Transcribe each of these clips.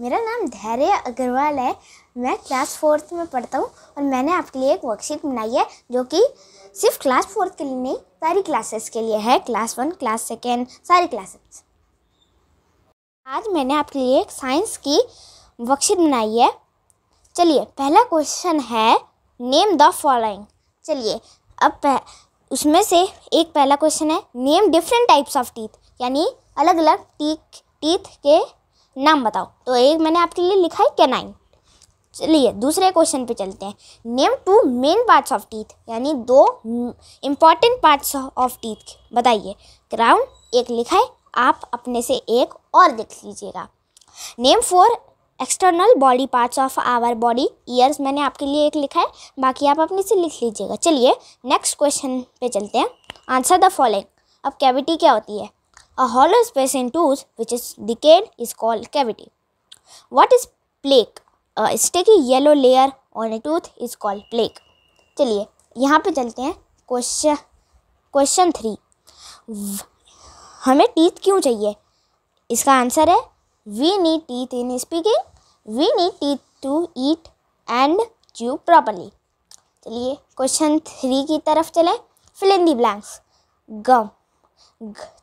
मेरा नाम धैर्य अग्रवाल है। मैं क्लास फोर्थ में पढ़ता हूँ और मैंने आपके लिए एक वर्कशीट बनाई है जो कि सिर्फ़ क्लास फोर्थ के लिए नहीं, सारी क्लासेस के लिए है। क्लास वन क्लास सेकेंड सारी क्लासेस आज मैंने आपके लिए एक साइंस की वर्कशीट बनाई है। चलिए, पहला क्वेश्चन है नेम द फॉलोइंग चलिए, अब उसमें से एक पहला क्वेश्चन है name different types of teeth यानी अलग अलग टीथ टीथ के नाम बताओ। तो एक मैंने आपके लिए लिखा है कैनाइन चलिए, दूसरे क्वेश्चन पे चलते हैं। Name two main parts of teeth यानी दो इंपॉर्टेंट पार्ट्स ऑफ़ टीथ बताइए क्राउन एक लिखा है, आप अपने से एक और लिख लीजिएगा। Name four external body parts of our body ears मैंने आपके लिए एक लिखा है, बाकी आप अपने से लिख लीजिएगा। चलिए नेक्स्ट क्वेश्चन पे चलते हैं। आंसर द फॉलोइंग अब कैविटी क्या होती है? A hollow space in tooth which is decayed is called cavity. What is plaque? A sticky yellow layer on a tooth is called plaque. चलिए यहाँ पे चलते हैं क्वेश्चन क्वेश्चन थ्री हमें टीथ क्यों चाहिए इसका आंसर है we need teeth in speaking we need teeth to eat and chew properly चलिए क्वेश्चन थ्री की तरफ़ चलें फिल इन दी ब्लैंक्स गम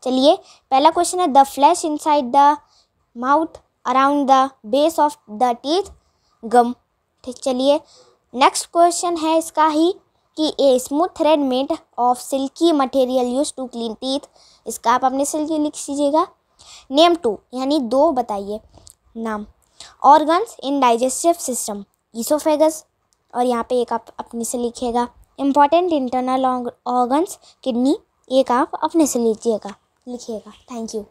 चलिए, पहला क्वेश्चन है the flesh inside the mouth around the base of the teeth gum. ठीक, चलिए। Next question है इसका ही, कि a smooth thread made of silky material use to clean teeth इसका आप अपने सिल्की लिख लीजिएगा नेम टू यानी दो बताइए। नाम। Organs in digestive system oesophagus और यहाँ पे एक आप अपने से लिखेगा इंपॉर्टेंट इंटरनल ऑर्गन्स किडनी एक आप अपने से लीजिएगा लिखिएगा। Thank you